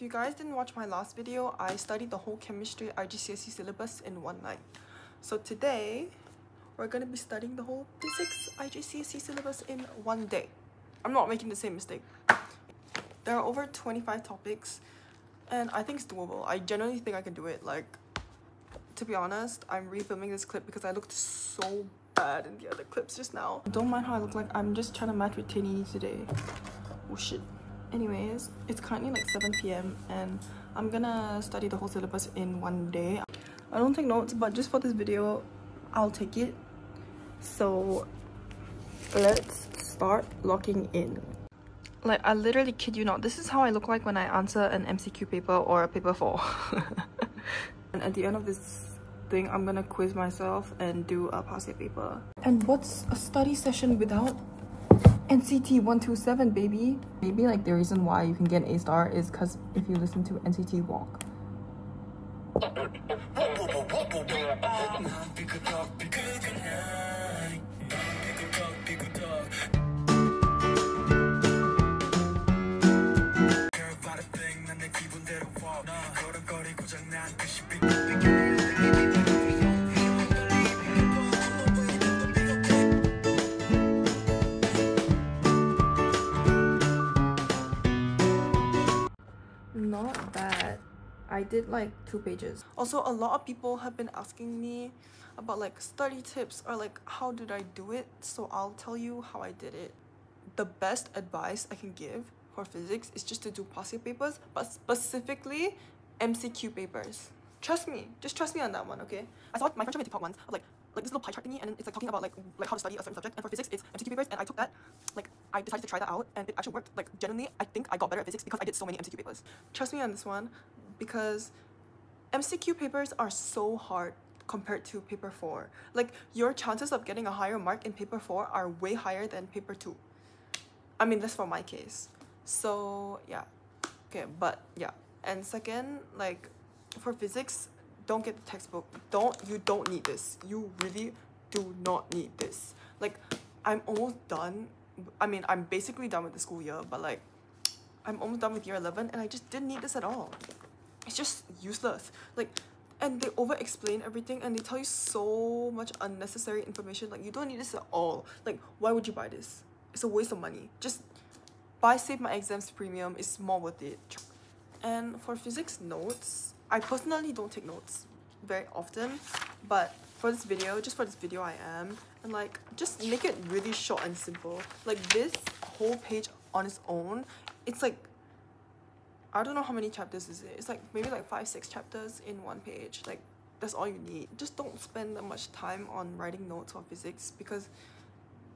if you guys didn't watch my last video, I studied the whole chemistry IGCSE syllabus in one night. So today, we're gonna be studying the whole physics IGCSE syllabus in one day. I'm not making the same mistake. There are over 25 topics and I think it's doable. I genuinely think I can do it. Like, to be honest, I'm refilming this clip because I looked so bad in the other clips just now. Don't mind how I look like I'm just trying to match with Tini today. Oh shit. Anyways, it's currently like 7 p.m. and I'm gonna study the whole syllabus in one day. I don't take notes, but just for this video, I'll take it. So let's start locking in. Like, I literally kid you not, this is how I look like when I answer an MCQ paper or a paper 4. and at the end of this thing, I'm gonna quiz myself and do a past paper. And what's a study session without NCT 127, baby? Maybe like the reason why you can get an A star is because if you listen to NCT Walk. I did like two pages. Also, a lot of people have been asking me about like study tips or like how did I do it. So I'll tell you how I did it. The best advice I can give for physics is just to do past papers, but specifically MCQ papers. Trust me, just trust me on that one, okay? I saw my me TikTok once like like this little pie chart thingy and it's like talking about like like how to study a certain subject and for physics it's MCQ papers and I took that like I decided to try that out and it actually worked like genuinely I think I got better at physics because I did so many MCQ papers trust me on this one because MCQ papers are so hard compared to paper 4 like your chances of getting a higher mark in paper 4 are way higher than paper 2 I mean that's for my case. So yeah. Okay but yeah. And second like for physics don't get the textbook. Don't you don't need this. You really do not need this. Like i'm almost done. I mean i'm basically done with the school year but like i'm almost done with year 11 and i just didn't need this at all it's just useless. Like and they over explain everything and they tell you so much unnecessary information. Like you don't need this at all. Like why would you buy this? It's a waste of money. Just buy save my exams premium. It's more worth it. And for physics notes I personally don't take notes very often, but for this video, just for this video I am, and like just make it really short and simple. Like this whole page on its own, it's like I don't know how many chapters is it. It's like maybe like five, six chapters in one page. Like that's all you need. Just don't spend that much time on writing notes for physics because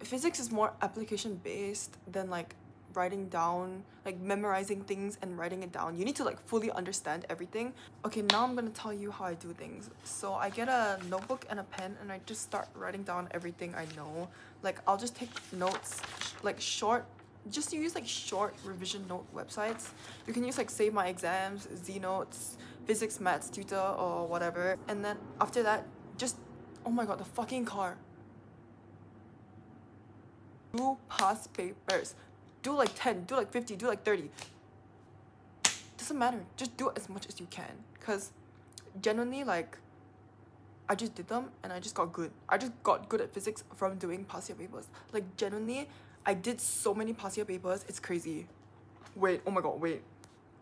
physics is more application based than like writing down like memorizing things and writing it down you need to like fully understand everything okay now i'm gonna tell you how i do things so i get a notebook and a pen and i just start writing down everything i know like i'll just take notes like short just use like short revision note websites. You can use like save my exams ZNotes physics maths tutor or whatever. And then after that just oh my god the fucking car. Do past papers. Do like 10 do like 50 do like 30 doesn't matter. Just do as much as you can. Because genuinely like I just did them and I just got good. I just got good at physics from doing past year papers. Like genuinely I did so many past year papers it's crazy wait oh my god wait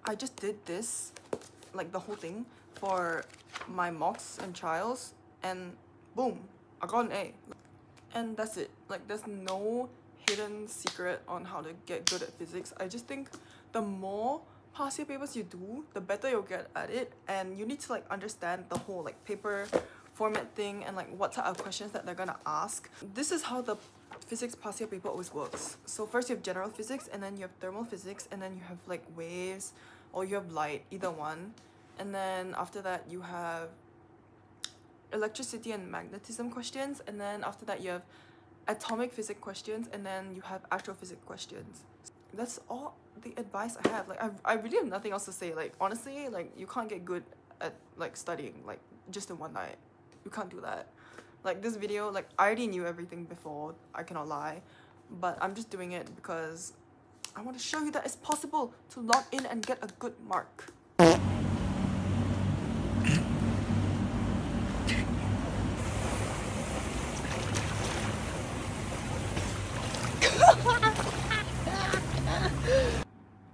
I just did this like the whole thing for my mocks and trials and boom I got an A and that's it like there's no hidden secret on how to get good at physics. I just think the more past year papers you do, the better you'll get at it and you need to like understand the whole like paper format thing and like what type of questions that they're gonna ask. This is how the physics past year paper always works. So first you have general physics and then you have thermal physics and then you have like waves or you have light, either one. And then after that you have electricity and magnetism questions and then after that you have atomic physics questions and then you have astrophysics questions. That's all the advice i have. Like I, I really have nothing else to say. Like honestly like you can't get good at like studying like just in one night. You can't do that like this video like i already knew everything before i cannot lie but i'm just doing it because I want to show you that it's possible to log in and get a good mark.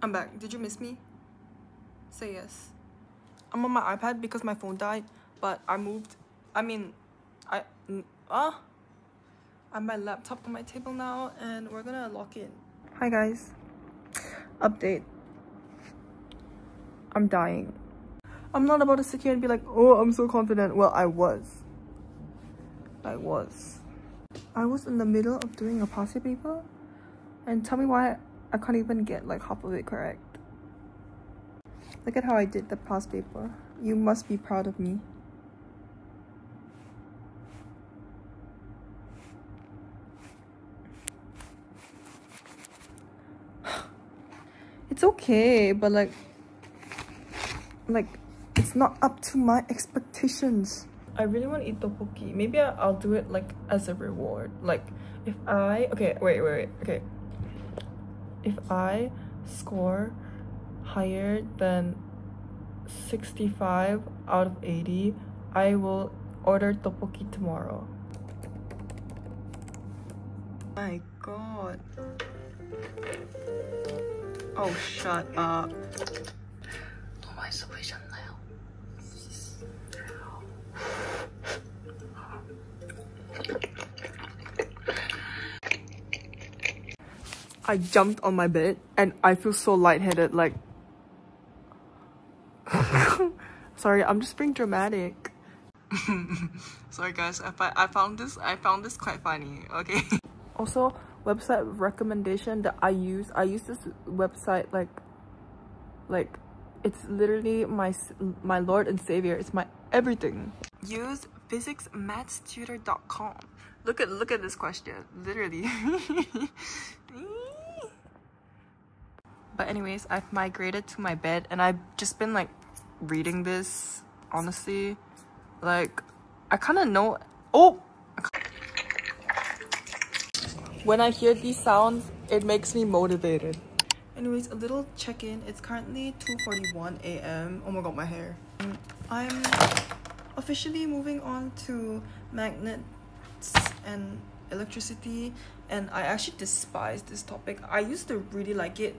I'm back. Did you miss me? Say yes. I'm on my iPad because my phone died, but I moved. I mean, I. Ah. Uh, I'm my laptop on my table now, and we're gonna lock in. Hi, guys. Update. I'm dying. I'm not about to sit here and be like, oh, I'm so confident. Well, I was. I was. I was in the middle of doing a past paper, and tell me why I can't even get like half of it correct. Look at how I did the past paper. You must be proud of me. It's okay, but like, like, it's not up to my expectations. I really want to eat tteokbokki. Maybe I'll do it like as a reward. Like, if I, okay, wait, wait, wait, okay if I score higher than 65 out of 80, I will order tteokbokki tomorrow. My god. Oh, shut up. I jumped on my bed and I feel so lightheaded like sorry I'm just being dramatic sorry guys I, I found this I found this quite funny okay also website recommendation that I use. I use this website like like it's literally my my lord and savior. It's my everything. Use physicsmathstutor.com look at look at this question. Literally. But anyways, I've migrated to my bed and I've just been like reading this, honestly. Like, I kind of know... Oh! When I hear these sounds, it makes me motivated. Anyways, a little check-in. It's currently 2.41 a.m. Oh my god, my hair. I'm officially moving on to magnets and electricity and I actually despise this topic. I used to really like it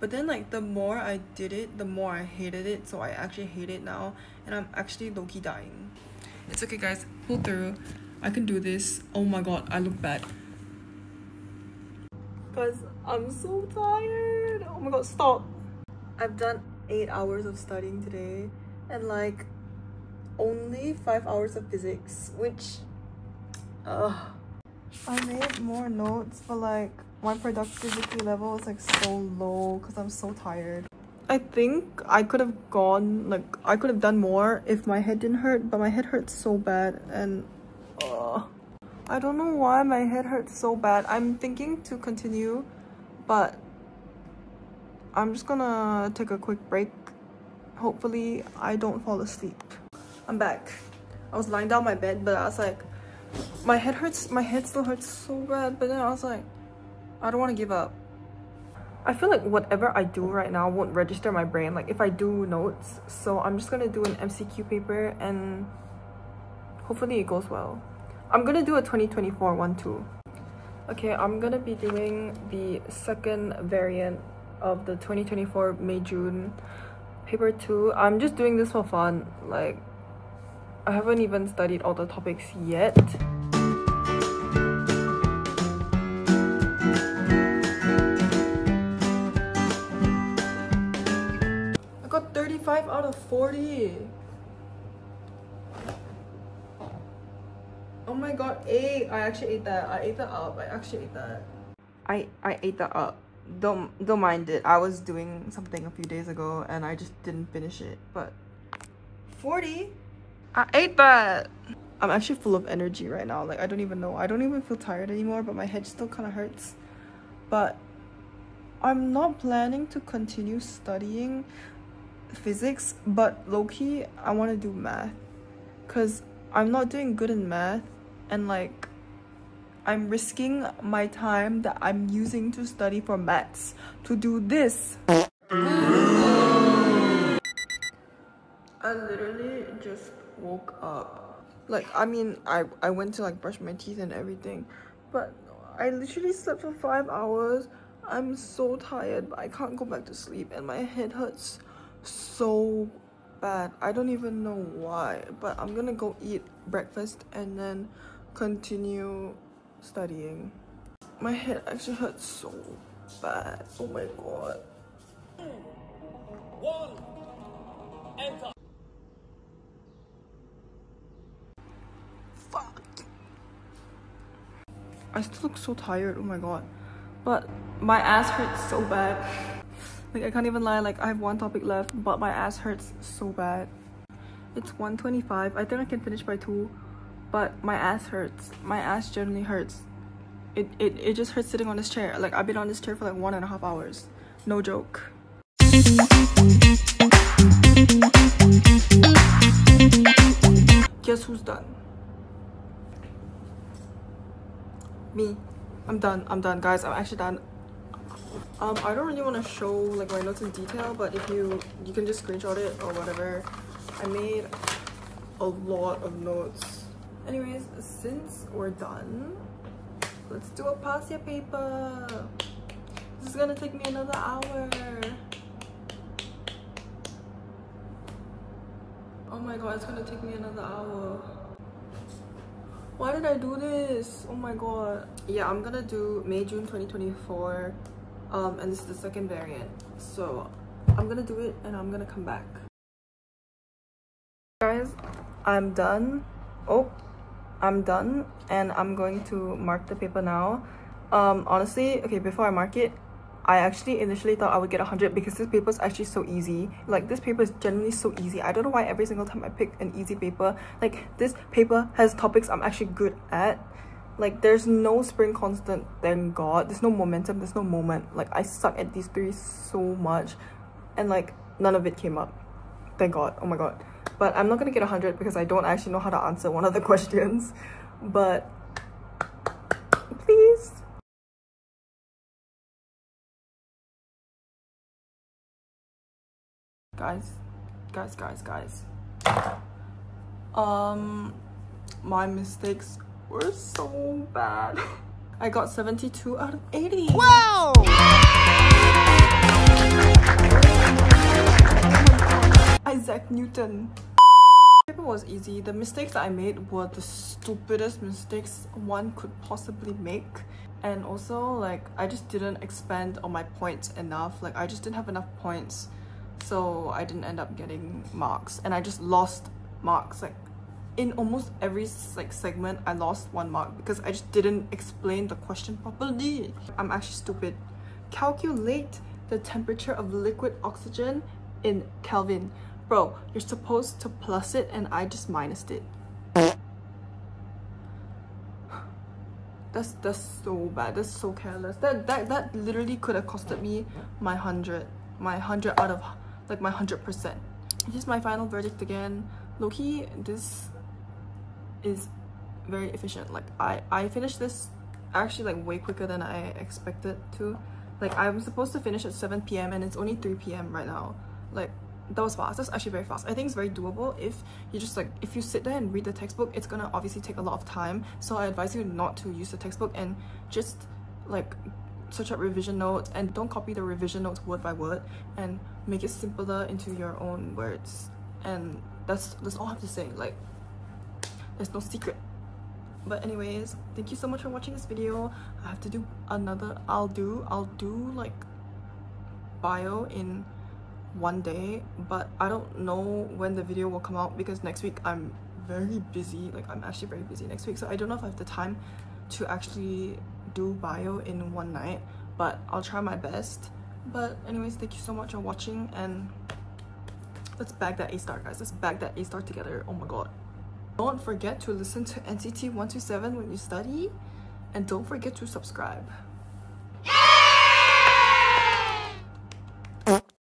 but then like the more I did it the more I hated it so I actually hate it now and I'm actually low-key dying it's okay guys pull through I can do this oh my god I look bad guys I'm so tired. Oh my god stop. I've done eight hours of studying today and like only five hours of physics which I made more notes but like my productivity level is like so low because I'm so tired. I think I could have gone like I could have done more if my head didn't hurt but my head hurts so bad and I don't know why my head hurts so bad. I'm thinking to continue but I'm just gonna take a quick break. Hopefully I don't fall asleep. I'm back. I was lying down my bed but I was like my head hurts my head still hurts so bad but then I was like I don't want to give up. I feel like whatever I do right now won't register my brain. Like if I do notes, so I'm just gonna do an MCQ paper and hopefully it goes well. I'm gonna do a 2024 one too. Okay, I'm gonna be doing the second variant of the 2024 May-June paper 2. I'm just doing this for fun. Like, I haven't even studied all the topics yet. I got 35 out of 40. Oh my god, eight. I actually ate that. I ate that up. I actually ate that. I, I ate that up. Don't don't mind it. I was doing something a few days ago and I just didn't finish it. But 40? I ate that. I'm actually full of energy right now. Like I don't even know. I don't even feel tired anymore, but my head still kind of hurts. But I'm not planning to continue studying physics but low-key i want to do math because i'm not doing good in math and like I'm risking my time that I'm using to study for maths to do this. I literally just woke up. Like, I mean, I, I went to like brush my teeth and everything, but I literally slept for five hours. I'm so tired, but I can't go back to sleep and my head hurts so bad. I don't even know why, but I'm gonna go eat breakfast and then continue studying. My head actually hurts so bad. Oh my god. One, enter. Fuck. I still look so tired, oh my god. But my ass hurts so bad. like I can't even lie, like I have one topic left, but my ass hurts so bad. It's 125. I think I can finish by 2 but my ass hurts. My ass generally hurts. It, it, it just hurts sitting on this chair. Like, I've been on this chair for like one and a half hours. No joke. Guess who's done? Me. I'm done. I'm done, guys. I'm actually done. Um, I don't really want to show like my notes in detail, but if you you can just screenshot it or whatever. I made a lot of notes anyways since we're done let's do a past year paper. This is gonna take me another hour. Oh my god it's gonna take me another hour. Why did i do this? Oh my god. Yeah i'm gonna do may june 2024 um and this is the second variant. So i'm gonna do it and i'm gonna come back. Guys i'm done I'm done and I'm going to mark the paper now. Um, honestly, okay, before I mark it, I actually initially thought I would get 100 because this paper is actually so easy. Like, this paper is generally so easy. I don't know why every single time I pick an easy paper, like, this paper has topics I'm actually good at. Like, there's no spring constant, thank God. There's no momentum, there's no moment. Like, I suck at these three so much. And, like, none of it came up. Thank God. Oh my God but I'm not gonna get 100 because I don't actually know how to answer one of the questions. But please. Guys guys guys guys. Um my mistakes were so bad. I got 72 out of 80 wow Isaac Newton. Paper was easy. The mistakes that I made were the stupidest mistakes one could possibly make. And also, like, I just didn't expand on my points enough. Like, I just didn't have enough points. So I didn't end up getting marks. And I just lost marks. Like, in almost every like segment, I lost one mark because I just didn't explain the question properly. I'm actually stupid. Calculate the temperature of liquid oxygen in Kelvin. Bro, you're supposed to plus it and I just minused it. That's that's so bad. That's so careless. That that that literally could have costed me my hundred. My hundred out of like my hundred percent. Here's my final verdict again. low-key, this is very efficient. Like I I finished this actually like way quicker than I expected to. Like I'm supposed to finish at 7 p.m. and it's only 3 p.m. right now. Like that was fast. That's actually very fast. I think it's very doable if you just like if you sit there and read the textbook it's gonna obviously take a lot of time. So i advise you not to use the textbook and just like search up revision notes and don't copy the revision notes word by word and make it simpler into your own words. And that's that's all i have to say. Like there's no secret. But anyways thank you so much for watching this video. I have to do another i'll do i'll do like bio in one day but i don't know when the video will come out because next week i'm very busy like i'm actually very busy next week so i don't know if i have the time to actually do bio in one night but i'll try my best. But anyways thank you so much for watching and let's bag that a star guys. Let's bag that a star together. Oh my god. Don't forget to listen to nct 127 when you study and don't forget to subscribe